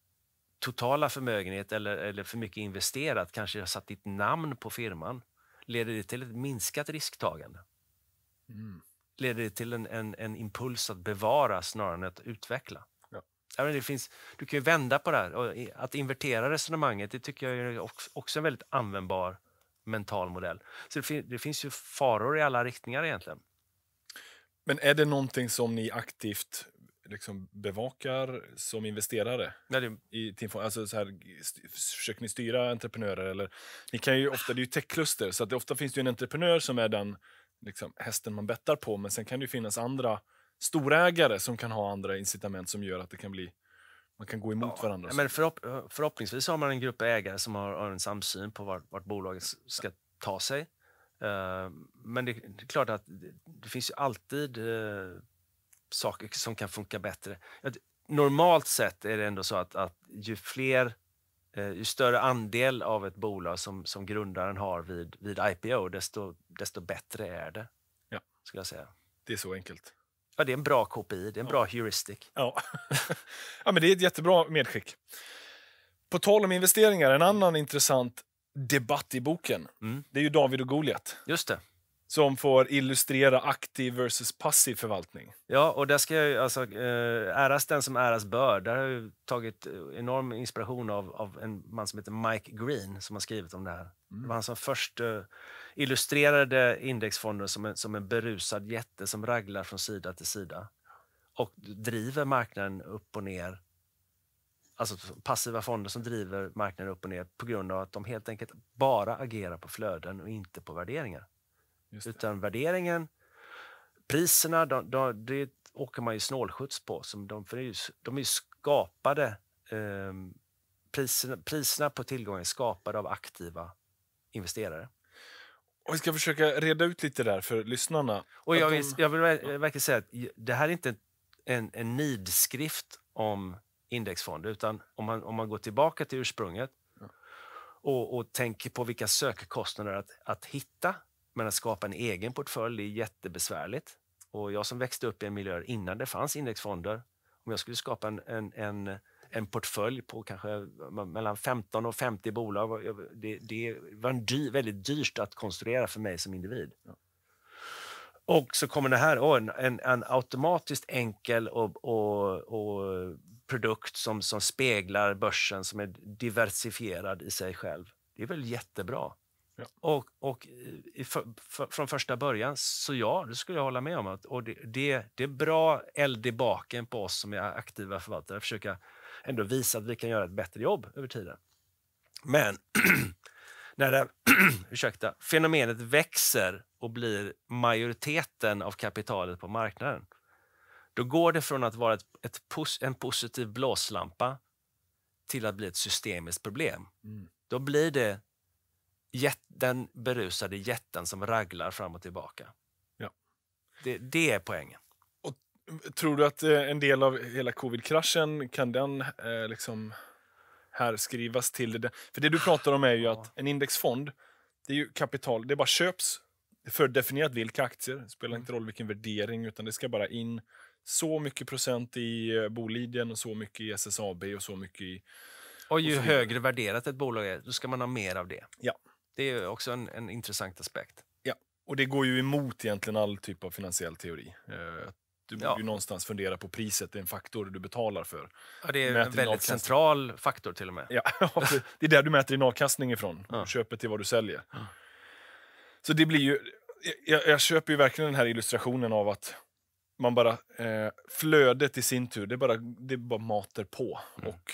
Speaker 2: totala förmögenhet eller, eller för mycket investerat, kanske har satt ditt namn på firman, leder det till ett minskat risktagande?
Speaker 1: Mm.
Speaker 2: Leder det till en, en, en impuls att bevara snarare än att utveckla?
Speaker 1: Ja.
Speaker 2: Men det finns, du kan ju vända på det här. Att invertera resonemanget det tycker jag är också, en väldigt användbar mental modell. Så det, det finns ju faror i alla riktningar egentligen.
Speaker 1: Men är det någonting som ni aktivt liksom bevakar som investerare?
Speaker 2: Ja, det,
Speaker 1: i Teamfond? Alltså så här, försöker ni styra entreprenörer? Eller, ni kan ju ofta, det är ju techkluster, så att det, ofta finns det en entreprenör som är den liksom, hästen man bettar på, men sen kan det ju finnas andra storägare som kan ha andra incitament som gör att det kan bli man kan gå emot varandra.
Speaker 2: Ja, men förhopp, förhoppningsvis har man en grupp ägare som har, har en samsyn på vart, vart bolaget ska ta sig. Eh, men det, det är klart att det, det finns ju alltid eh, saker som kan funka bättre. Normalt sett är det ändå så att, att ju fler eh, ju större andel av ett bolag som, som grundaren har vid, vid IPO, desto, desto bättre är det.
Speaker 1: Ja.
Speaker 2: Skulle jag säga.
Speaker 1: Det är så enkelt.
Speaker 2: Ja, det är en bra KPI, det är en bra heuristic.
Speaker 1: Ja. ja, men det är ett jättebra medskick. På tal om investeringar, en annan intressant debatt i boken,
Speaker 2: Mm.
Speaker 1: det är ju David och Goliat
Speaker 2: Just det.
Speaker 1: Som får illustrera aktiv versus passiv förvaltning.
Speaker 2: Ja, och där ska jag alltså, eh, äras den som äras bör. Där har jag tagit eh, enorm inspiration av, av en man som heter Mike Green som har skrivit om det här. Det var han som först eh, illustrerade indexfonder som en, som en berusad jätte som raglar från sida till sida och driver marknaden upp och ner. Alltså passiva fonder som driver marknaden upp och ner på grund av att de helt enkelt bara agerar på flöden och inte på värderingar. Utan värderingen, priserna, de, de, det åker man ju snålskjuts på. Som de, för är ju, de är ju skapade, eh, priserna, priserna på tillgången är skapade av aktiva investerare.
Speaker 1: Och vi ska försöka reda ut lite där för lyssnarna.
Speaker 2: Och jag vill, jag vill ver- verkligen säga att det här är inte en, en nidskrift om indexfonder, utan om man, om man går tillbaka till ursprunget och, och tänker på vilka sökkostnader att, att hitta, men att skapa en egen portfölj är jättebesvärligt. Och jag som växte upp i en miljö innan det fanns indexfonder, om jag skulle skapa en, en, en, en portfölj på kanske mellan 15 och 50 bolag, det, det var en dy, väldigt dyrt att konstruera för mig som individ. Och så kommer det här, en, en, en automatiskt enkel och, och, och produkt som, som speglar börsen, som är diversifierad i sig själv. Det är väl jättebra.
Speaker 1: Ja.
Speaker 2: Och, och för, för, från första början, så ja, det skulle jag hålla med om. Att, och det, det, det är bra eld i baken på oss som är aktiva förvaltare, att försöka ändå visa att vi kan göra ett bättre jobb över tiden. Men när det, ursäkta, fenomenet växer och blir majoriteten av kapitalet på marknaden, då går det från att vara ett, ett en positiv blåslampa till att bli ett systemiskt problem.
Speaker 1: Mm.
Speaker 2: Då blir det den berusade jätten som raglar fram och tillbaka.
Speaker 1: Ja.
Speaker 2: Det, det är poängen.
Speaker 1: Tror du att eh, en del av hela covid-kraschen kan den eh, liksom här skrivas till? Det? För det du pratar om är ju
Speaker 2: Ja.
Speaker 1: att en indexfond, det är ju kapital, det bara köps för definierat vilka aktier, det spelar
Speaker 2: Mm.
Speaker 1: inte roll vilken värdering, utan det ska bara in så mycket procent i eh, Boliden och så mycket i SSAB och så mycket i...
Speaker 2: Och ju
Speaker 1: vidare.
Speaker 2: högre värderat ett bolag är, då ska man ha mer av det.
Speaker 1: Ja.
Speaker 2: Det är också en, en intressant aspekt.
Speaker 1: Och det går ju emot egentligen all typ av finansiell teori. Eh, Du borde
Speaker 2: Ja.
Speaker 1: ju någonstans fundera på priset, det är en faktor du betalar för.
Speaker 2: Ja, det är en väldigt central faktor till och med.
Speaker 1: Ja, det är där du mäter din avkastning ifrån.
Speaker 2: Ja.
Speaker 1: Köpet till vad du säljer.
Speaker 2: Ja.
Speaker 1: Så det blir ju... Jag, jag köper ju verkligen den här illustrationen av att man bara... Eh, flödet i sin tur, det bara, det bara matar på.
Speaker 2: Mm.
Speaker 1: Och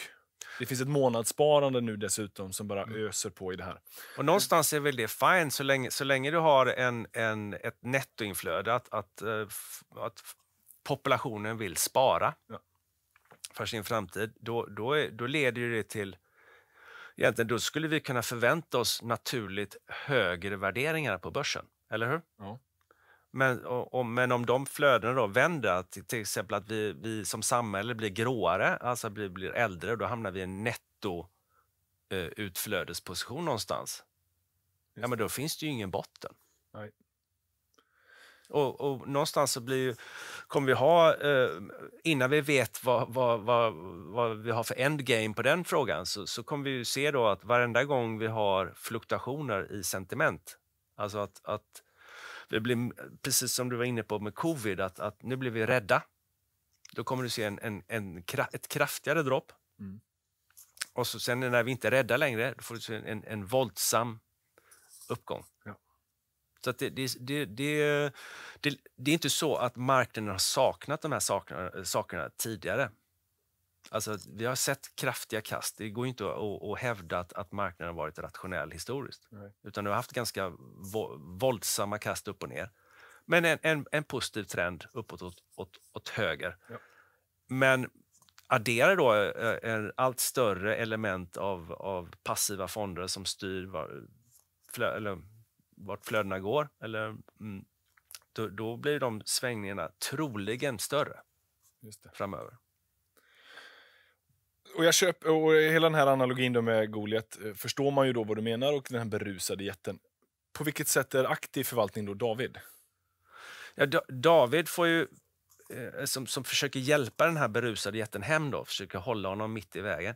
Speaker 1: det finns ett månadssparande nu dessutom som bara öser på i det här.
Speaker 2: Och någonstans är väl det fine så länge, så länge du har en, en, ett nettoinflöde, att, att, eh, att populationen vill spara
Speaker 1: Ja.
Speaker 2: för sin framtid, då, då, är, då leder det till... Egentligen, då skulle vi kunna förvänta oss naturligt högre värderingar på börsen, eller hur?
Speaker 1: Ja.
Speaker 2: Men, och, men om de flödena då vänder, till, till exempel att vi, vi som samhälle blir gråare, alltså blir, blir äldre, då hamnar vi i en netto eh, utflödesposition någonstans. ja, men då finns det ju ingen botten.
Speaker 1: Nej.
Speaker 2: Och, och någonstans så blir kommer vi ha, eh, innan vi vet vad, vad, vad, vad vi har för endgame på den frågan, så, så kommer vi ju se då att varenda gång vi har fluktuationer i sentiment, alltså att, att vi blir, precis som du var inne på med covid, att, att nu blir vi rädda. Då kommer du se en, en, en, ett kraftigare dropp.
Speaker 1: Mm.
Speaker 2: Och så sen när vi inte är rädda längre, då får du se en, en våldsam uppgång.
Speaker 1: Ja.
Speaker 2: Så det, det, det, det, det, är inte så att marknaden har saknat de här sakerna, sakerna tidigare. Alltså, vi har sett kraftiga kast. Det går inte att, att hävda att, att marknaden har varit rationell historiskt.
Speaker 1: Nej.
Speaker 2: Utan du har haft ganska vo, våldsamma kast upp och ner. Men en, en, en positiv trend uppåt åt, åt, åt höger.
Speaker 1: Ja.
Speaker 2: Men addera då en allt större element av, av passiva fonder som styr var, flö, eller, vart flödena går. Eller, mm, då, då blir de svängningarna troligen större framöver.
Speaker 1: Och, jag köper, och hela den här analogin då med Goliat eh, förstår man ju då vad du menar och den här berusade jätten. På vilket sätt är aktiv förvaltning då David?
Speaker 2: Ja, da David får ju, eh, som, som försöker hjälpa den här berusade jätten hem då, försöker hålla honom mitt i vägen.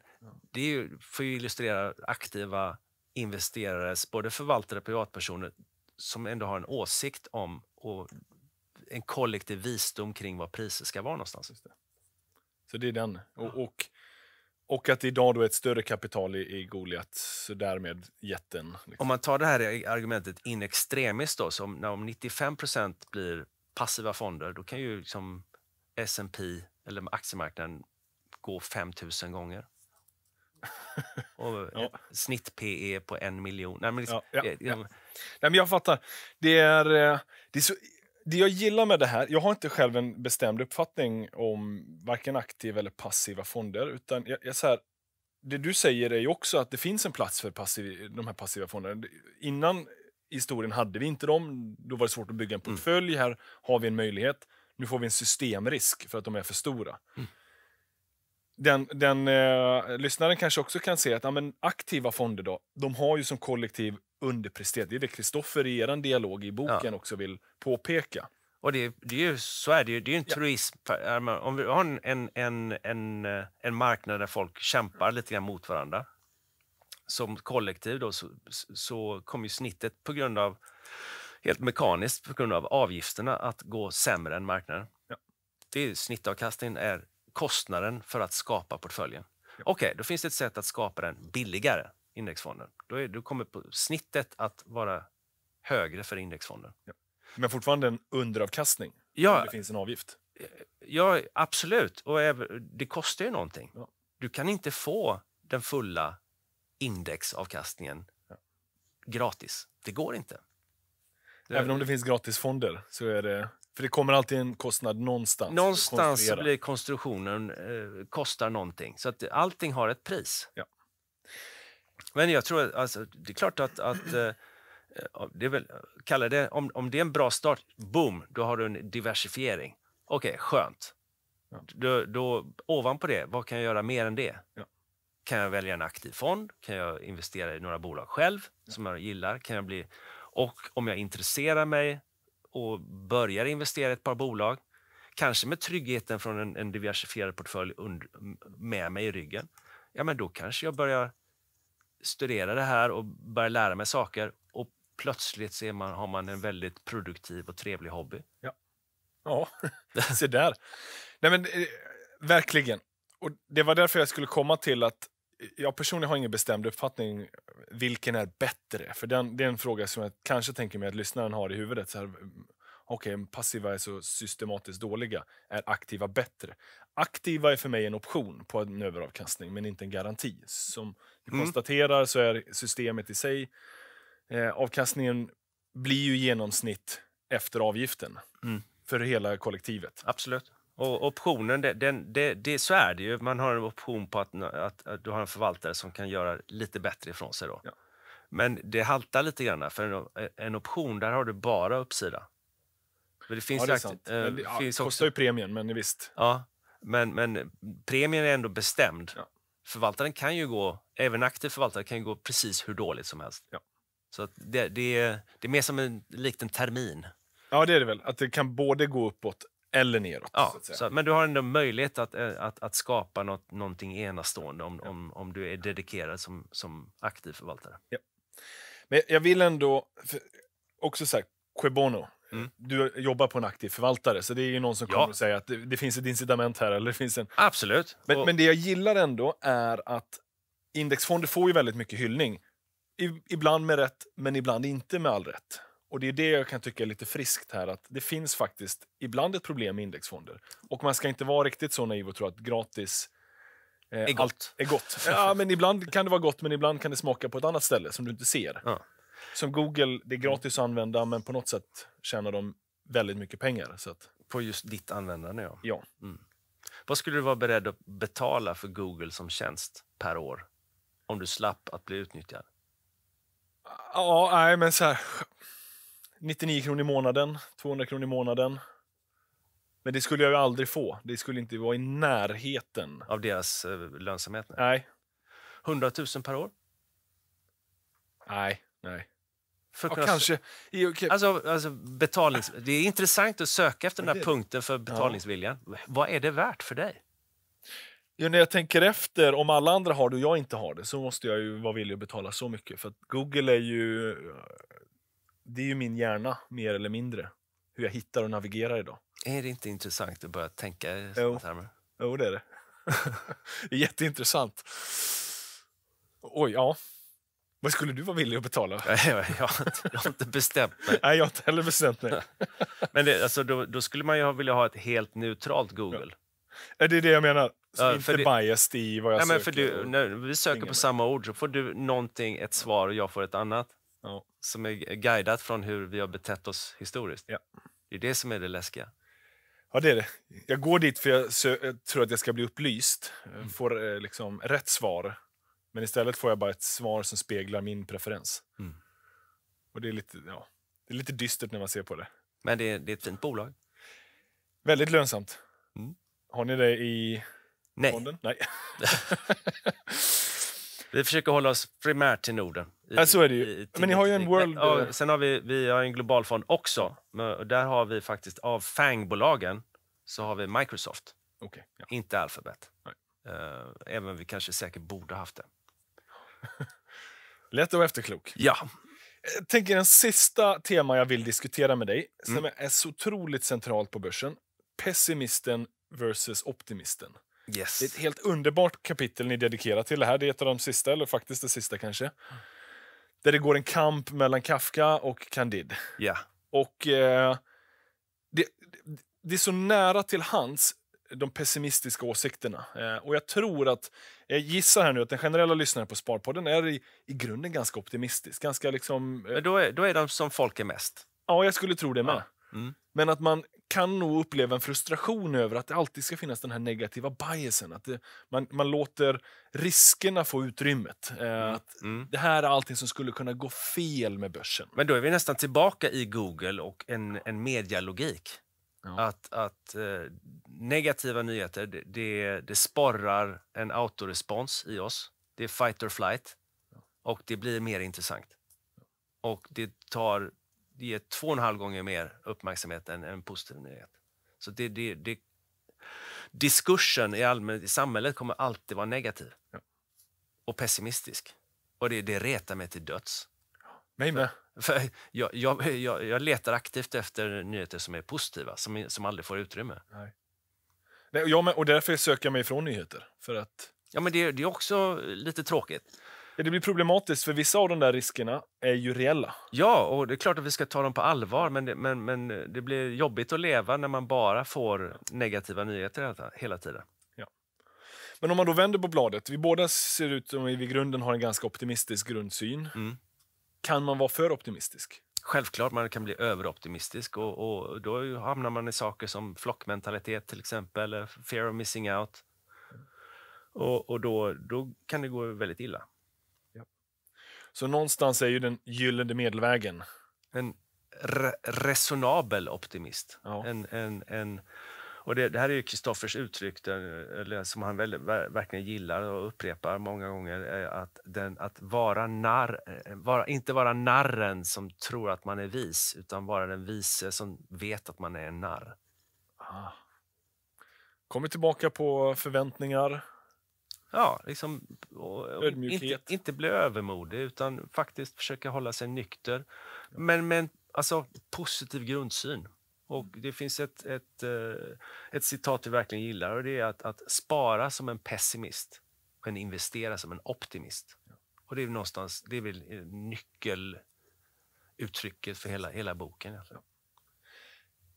Speaker 2: Det är ju, får ju illustrera aktiva investerares, både förvaltare och privatpersoner, som ändå har en åsikt om och en kollektiv visdom kring var priser ska vara någonstans.
Speaker 1: Det. Så det är den. Och, och, och att idag då är ett större kapital i, i Goliat, så därmed jätten. Liksom.
Speaker 2: Om man tar det här argumentet in extremis då, så om, när om 95% blir passiva fonder, då kan ju liksom S&P eller aktiemarknaden gå 5000 gånger. Och
Speaker 1: Ja.
Speaker 2: Snitt PE på en miljon. Nej, men liksom,
Speaker 1: Ja, ja,
Speaker 2: eh,
Speaker 1: ja. Nej, men jag fattar. Det är, eh, det är så, det jag gillar med det här, jag har inte själv en bestämd uppfattning om varken aktiva eller passiva fonder. Utan jag, jag, så här, det du säger är ju också att det finns en plats för passiv, de här passiva fonderna. Innan historien hade vi inte dem. Då var det svårt att bygga en portfölj. Här har vi en möjlighet. Nu får vi en systemrisk för att de är för stora. Den, den eh, lyssnaren kanske också kan se att ja, men aktiva fonder då, de har ju som kollektiv underpresterat. Det är det Kristoffer i er dialog i boken också vill påpeka.
Speaker 2: Och det, det är ju, så är det ju. Det är ju en truism. Är man- Om vi har en, en, en, en, eh, en marknad där folk kämpar lite grann mot varandra som kollektiv då, så, så kommer ju snittet på grund av helt mekaniskt på grund av avgifterna att gå sämre än marknaden.
Speaker 1: Ja.
Speaker 2: Det är, snittavkastningen är kostnaden för att skapa portföljen. Okej, då finns det ett sätt att skapa den billigare, indexfonden. Då, är, då kommer på snittet att vara högre för indexfonden.
Speaker 1: Men fortfarande en underavkastning.
Speaker 2: Ja.
Speaker 1: Det finns en avgift.
Speaker 2: Ja, absolut. Och det kostar ju någonting.
Speaker 1: Ja.
Speaker 2: Du kan inte få den fulla indexavkastningen gratis. Det går inte. Det-
Speaker 1: Även om det finns gratisfonder så är det... För det kommer alltid en kostnad någonstans.
Speaker 2: Någonstans blir konstruktionen eh, kostar någonting. Så att allting har ett pris.
Speaker 1: Ja.
Speaker 2: Men jag tror att alltså, det är klart att, att eh, det väl, kalla det, om, om det är en bra start, boom, då har du en diversifiering. Okej, skönt.
Speaker 1: Ja.
Speaker 2: Då, då, ovanpå det, vad kan jag göra mer än det?
Speaker 1: Ja.
Speaker 2: Kan jag välja en aktiv fond? Kan jag investera i några bolag själv som jag gillar? Kan jag bli, och om jag intresserar mig och börjar investera i ett par bolag, kanske med tryggheten från en, en diversifierad portfölj und, med mig i ryggen, ja men då kanske jag börjar studera det här och börjar lära mig saker och plötsligt ser man, har man en väldigt produktiv och trevlig hobby.
Speaker 1: Ja, se där. Nej, men, eh, verkligen. Och Det var därför jag skulle komma till att jag personligen har ingen bestämd uppfattning vilken är bättre. För den, det är en fråga som jag kanske tänker mig att lyssnaren har i huvudet. Så här, Okej, passiva är så systematiskt dåliga. Är aktiva bättre? Aktiva är för mig en option på en överavkastning, men inte en garanti. Som vi
Speaker 2: Mm.
Speaker 1: konstaterar så är systemet i sig, eh, avkastningen blir ju genomsnitt efter avgiften
Speaker 2: Mm.
Speaker 1: för hela kollektivet.
Speaker 2: Absolut. Och optionen, det, den, det, det, så är det ju. Man har en option på att, att, att du har en förvaltare som kan göra lite bättre ifrån sig. Då.
Speaker 1: Ja.
Speaker 2: Men det haltar lite grann, för en, en option, där har du bara uppsida. För det finns
Speaker 1: Ja, det sant.
Speaker 2: eh,
Speaker 1: Men det ja,
Speaker 2: finns
Speaker 1: kostar
Speaker 2: också,
Speaker 1: ju premien, men visst.
Speaker 2: ja, men, men premien är ändå bestämd.
Speaker 1: Ja.
Speaker 2: Förvaltaren kan ju gå, även en aktiv förvaltare kan ju gå precis hur dåligt som helst.
Speaker 1: Ja.
Speaker 2: Så det, det, är, det är mer som en likt en termin.
Speaker 1: Ja, det är det väl. Att det kan både gå uppåt eller neråt.
Speaker 2: Ja,
Speaker 1: så
Speaker 2: så, men du har ändå möjlighet att, eh, att, att skapa något, någonting enastående om, om, om du är dedikerad som, som aktiv förvaltare.
Speaker 1: Men jag vill ändå, också så här, Quebono.
Speaker 2: Mm.
Speaker 1: Du jobbar på en aktiv förvaltare, så det är ju någon som
Speaker 2: Ja.
Speaker 1: kommer att säga att det, det finns ett incitament här. Eller det finns en,
Speaker 2: Absolut.
Speaker 1: men,
Speaker 2: Och-
Speaker 1: men det jag gillar ändå är att indexfonder får ju väldigt mycket hyllning. I, ibland med rätt, men ibland inte med all rätt. Och det är det jag kan tycka är lite friskt här, att det finns faktiskt ibland ett problem med indexfonder. Och man ska inte vara riktigt så naiv och tro att gratis eh,
Speaker 2: Är gott.
Speaker 1: allt är gott. Ja, men ibland kan det vara gott, men ibland kan det smaka på ett annat ställe som du inte ser.
Speaker 2: Ja.
Speaker 1: Som Google, det är gratis att använda, men på något sätt tjänar de väldigt mycket pengar. Så att,
Speaker 2: På just ditt användande, ja.
Speaker 1: ja.
Speaker 2: Vad skulle du vara beredd att betala för Google som tjänst per år? Om du slapp att bli utnyttjad?
Speaker 1: Ja, nej, men så här. 99 kronor i månaden, 200 kronor i månaden. Men det skulle jag ju aldrig få. Det skulle inte vara i närheten.
Speaker 2: Av deras eh, lönsamhet? Nej.
Speaker 1: Nej,
Speaker 2: 100 000 per år?
Speaker 1: nej, nej.
Speaker 2: För att
Speaker 1: Ja, kanske. I- okej.
Speaker 2: Alltså, alltså betalnings... Det är intressant att söka efter den här
Speaker 1: Det-
Speaker 2: punkten för betalningsviljan. Vad är det värt för dig?
Speaker 1: Ja, när jag tänker efter, om alla andra har det och jag inte har det, så måste jag ju vara villig att betala så mycket. För Google är ju... Det är ju min hjärna, mer eller mindre. Hur jag hittar och navigerar idag.
Speaker 2: Är det inte intressant att börja tänka i sådana termer?
Speaker 1: Jo, det är det. det är jätteintressant. Oj, ja. Vad skulle du vara villig att betala?
Speaker 2: Jag, jag, jag, har inte- bestämt mig.
Speaker 1: Nej, jag har inte heller bestämt mig.
Speaker 2: Men det, alltså, då, då skulle man ju vilja ha ett helt neutralt Google.
Speaker 1: Är det det jag menar?
Speaker 2: Ja,
Speaker 1: inte
Speaker 2: det-
Speaker 1: biased i vad jag
Speaker 2: Nej, men
Speaker 1: söker.
Speaker 2: för du, när vi söker på samma ord så får du någonting, ett svar och jag får ett annat.
Speaker 1: Ja.
Speaker 2: Som är guidat från hur vi har betett oss historiskt.
Speaker 1: Ja.
Speaker 2: Det är det som är det läskiga.
Speaker 1: Ja, det är det. Jag går dit för jag, jag tror att jag ska bli upplyst.
Speaker 2: Mm.
Speaker 1: Får eh, liksom rätt svar. Men istället får jag bara ett svar som speglar min preferens.
Speaker 2: Mm.
Speaker 1: Och det är, lite, ja, det är lite dystert när man ser på det.
Speaker 2: Men det är, det är ett fint bolag.
Speaker 1: Väldigt lönsamt.
Speaker 2: Mm.
Speaker 1: Har ni det i
Speaker 2: Nej,
Speaker 1: fonden? Nej.
Speaker 2: vi försöker hålla oss primärt till Norden. I-
Speaker 1: Ja, så är det ju.
Speaker 2: i-
Speaker 1: Men ni har ju en world-
Speaker 2: ja, sen har vi, vi har en global fond också. Men, där har vi faktiskt av FANG-bolagen så har vi Microsoft,
Speaker 1: Okej, ja.
Speaker 2: inte Alphabet.
Speaker 1: Nej.
Speaker 2: Eh, även om vi kanske säkert borde haft det.
Speaker 1: Lätt att vara efterklok.
Speaker 2: Ja,
Speaker 1: Jag tänker en sista tema jag vill diskutera med dig, som
Speaker 2: Mm.
Speaker 1: är så otroligt centralt på börsen. Pessimisten versus optimisten.
Speaker 2: yes.
Speaker 1: Det är ett helt underbart kapitel ni dedikerar till det här. Det är ett av de sista, eller faktiskt det sista kanske. Där det går en kamp mellan Kafka och Candide.
Speaker 2: Ja.
Speaker 1: Och eh, det, det är så nära till hands, de pessimistiska åsikterna. Eh, och jag tror att, jag gissar här nu att den generella lyssnaren på Sparpodden är i, i grunden ganska optimistisk. Ganska liksom, eh,
Speaker 2: Men då är, då är de som folk är mest.
Speaker 1: ja, jag skulle tro det med.
Speaker 2: Ja. Mm.
Speaker 1: Men att man kan nog uppleva en frustration över att det alltid ska finnas den här negativa biasen. Att det, man, man låter riskerna få utrymmet. Eh, att
Speaker 2: Mm.
Speaker 1: Det här är allting som skulle kunna gå fel med börsen.
Speaker 2: Men då är vi nästan tillbaka i Google och en, en medialogik.
Speaker 1: Ja.
Speaker 2: Att, att eh, negativa nyheter, det, det, det sporrar en autorespons i oss. Det är fight or flight. Och det blir mer intressant. Och det tar det ger två och en halv gånger mer uppmärksamhet än en positiv nyhet. Så det, det, det, diskursen i, allmän, i samhället kommer alltid vara negativ. Och pessimistisk. Och det, det retar mig till döds.
Speaker 1: Mig med.
Speaker 2: För jag, jag, jag, jag letar aktivt efter nyheter som är positiva, som, som aldrig får utrymme.
Speaker 1: Nej, och, jag och därför söker jag mig ifrån nyheter. För att
Speaker 2: Ja, men det, det är också lite tråkigt.
Speaker 1: ja, det blir problematiskt, för vissa av de där riskerna är ju reella.
Speaker 2: Ja, och det är klart att vi ska ta dem på allvar, men det, men, men det blir jobbigt att leva när man bara får negativa nyheter hela- tiden.
Speaker 1: Men om man då vänder på bladet, vi båda ser ut som vi i grunden har en ganska optimistisk grundsyn.
Speaker 2: Mm.
Speaker 1: Kan man vara för optimistisk?
Speaker 2: Självklart man kan bli överoptimistisk och, och då hamnar man i saker som flockmentalitet till exempel, eller fear of missing out. Och, och då, då kan det gå väldigt illa.
Speaker 1: Så någonstans är ju den gyllene medelvägen.
Speaker 2: En re resonabel optimist.
Speaker 1: Ja.
Speaker 2: En, en, en Och det, det här är ju Kristoffers uttryck där, som han väl, verkligen gillar och upprepar många gånger. Att, den, att vara narr, eh, vara, inte vara narren som tror att man är vis utan vara den vise som vet att man är en narr. Ah.
Speaker 1: Kommer tillbaka på förväntningar.
Speaker 2: Ja, liksom, inte, inte bli övermodig utan faktiskt försöka hålla sig nykter. Men med en alltså, positiv grundsyn. Och Det finns ett, ett, eh, ett citat vi verkligen gillar och det är att, att spara som en pessimist men investera som en optimist. Och Det är någonstans det är väl nyckeluttrycket för hela, hela boken.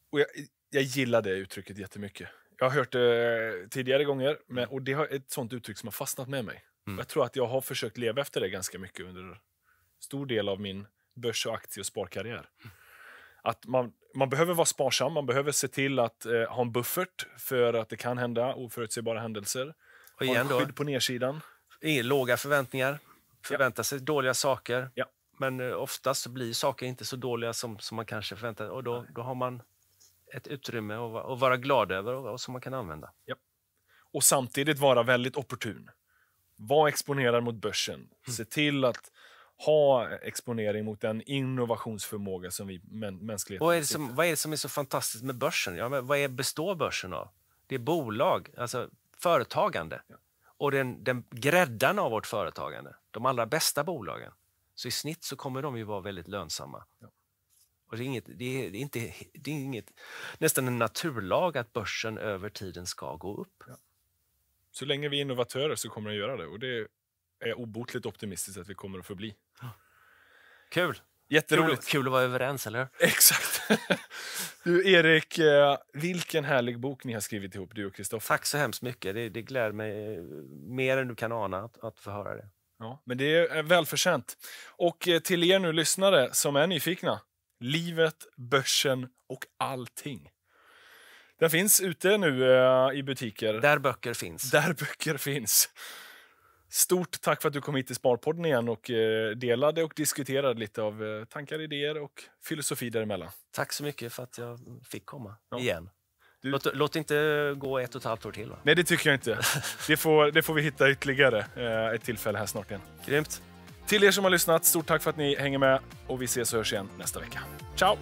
Speaker 1: Och jag, jag gillar det uttrycket jättemycket. Jag har hört det tidigare gånger med, mm. och det är ett sånt uttryck som har fastnat med mig. Mm. Jag tror att jag har försökt leva efter det ganska mycket under stor del av min börs och aktie och sparkarriär. Mm. Att man, man behöver vara sparsam, man behöver se till att eh, ha en buffert för att det kan hända oförutsägbara händelser. Och igen ha skydd på nedsidan.
Speaker 2: Låga förväntningar, förvänta ja. sig dåliga saker. Ja. Men eh, oftast så blir saker inte så dåliga som, som man kanske förväntar och då, då har man ett utrymme att, att vara glad över och, och som man kan använda. Ja.
Speaker 1: Och samtidigt vara väldigt opportun. Var exponerad mot börsen. Mm. Se till att ha exponering mot den innovationsförmåga som vi mänskligheten
Speaker 2: vad är, som, vad är det som är så fantastiskt med börsen? Ja, vad är, består börsen av? Det är bolag, alltså företagande. Ja. Och den, den gräddan av vårt företagande, de allra bästa bolagen. Så i snitt så kommer de ju vara väldigt lönsamma. Ja. Och det, är inget, det, är, det, är inte, det är inget, nästan en naturlag att börsen över tiden ska gå upp. Ja.
Speaker 1: Så länge vi är innovatörer så kommer den göra det. Och det är obotligt optimistiskt att vi kommer att förbli.
Speaker 2: Kul!
Speaker 1: Jätteroligt.
Speaker 2: Kul, kul att vara överens, eller
Speaker 1: Exakt. Du, Erik, eh, vilken härlig bok ni har skrivit ihop, du och Kristoffer.
Speaker 2: Tack så hemskt mycket. Det, det gläder mig eh, mer än du kan ana att, att få höra det.
Speaker 1: Ja, men det är välförtjänt. Och eh, till er nu lyssnare som är nyfikna, livet, börsen och allting. Den finns ute nu i butiker.
Speaker 2: Där böcker finns.
Speaker 1: Där böcker finns. Stort tack för att du kom hit till Sparpodden igen och eh, delade och diskuterade lite av eh, tankar, idéer och filosofi däremellan.
Speaker 2: Tack så mycket för att jag fick komma ja. igen. Du... Låt, låt, inte gå ett och ett halvt år till. Va?
Speaker 1: Nej, det tycker jag inte. Det får, det får vi hitta ytterligare eh, ett tillfälle här snart igen.
Speaker 2: Grymt.
Speaker 1: Till er som har lyssnat, stort tack för att ni hänger med och vi ses och hörs igen nästa vecka. Ciao!